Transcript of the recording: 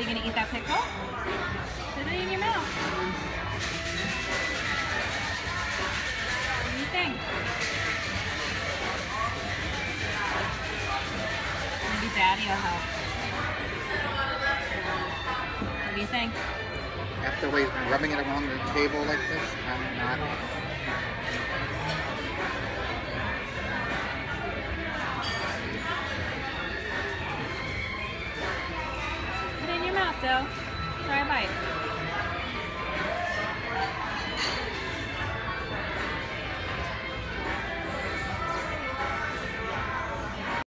you gonna eat that pickle? Put it in your mouth. What do you think? Maybe Daddy will help. What do you think? After rubbing it around the table like this, I'm not. Though. Try a bite.